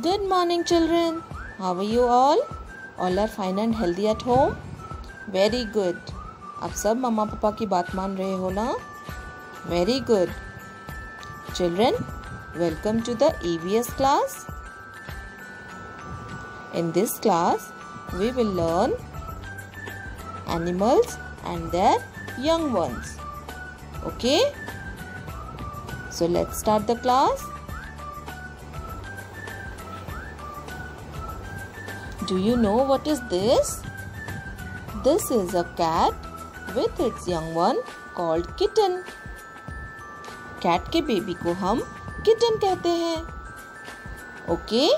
Good morning, children. How are you all? All are fine and healthy at home? Very good. आप सब मम्मा पापा की बात मान रहे हो ना Very good. Children, welcome to the EVS class. In this class, we will learn animals and their young ones. Okay? So let's start the class. Do you know what is this? This is a cat with its young one called kitten. Cat के baby को हम kitten कहते हैं. Okay?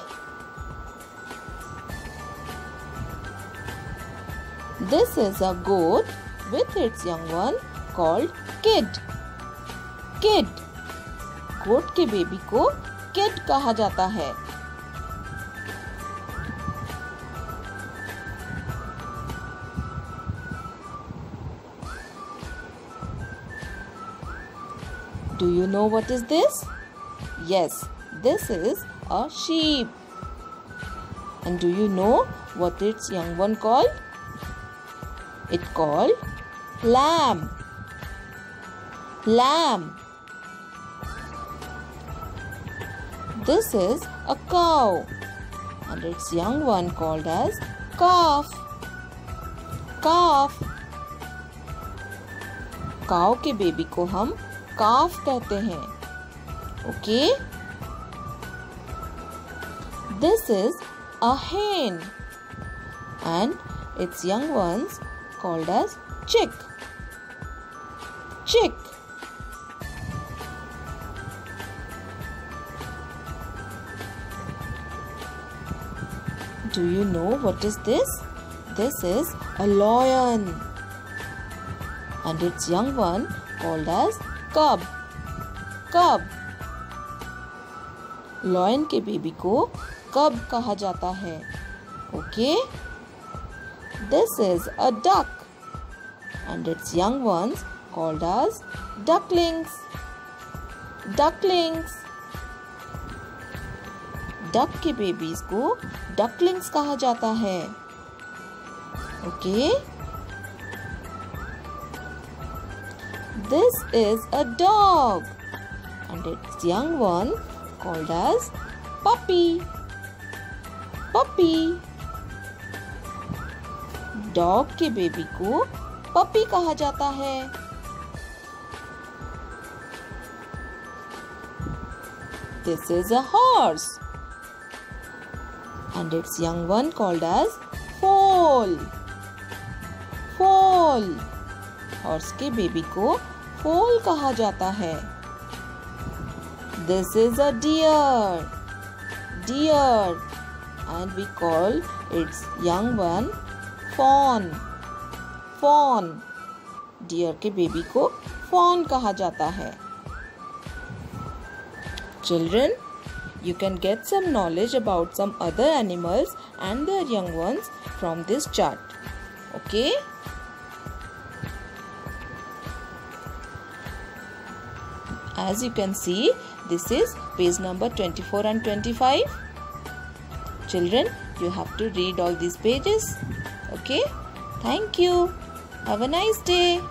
This is a goat with its young one called kid. Kid. Goat के baby को kid कहा जाता है Do you know what is this? Yes, this is a sheep. And do you know what its young one called? It called lamb. Lamb. This is a cow and its young one called as calf. Calf. काव के baby को हम काफ कहते हैं okay this is a hen and its young ones called as chick chick do you know what is this this is a lion and its young one called as कब? कब? Lion के baby को कब कहा जाता है? Okay? This is a duck and its young ones called as ducklings ducklings duck के babies को डकलिंग्स कहा जाता है। Okay? okay? This is a dog and its young one called as puppy. Puppy. Dog के baby को puppy कहा जाता है This is a horse and its young one called as foal. Foal. Horse के baby को foal कहा जाता है। This is a deer deer and we call its young one fawn fawn deer के बेबी को फॉन कहा जाता है। Children you can get some knowledge about some other animals and their young ones from this chart okay? As you can see this is page number 24 and 25 children you have to read all these pages. Okay? Thank you. Have a nice day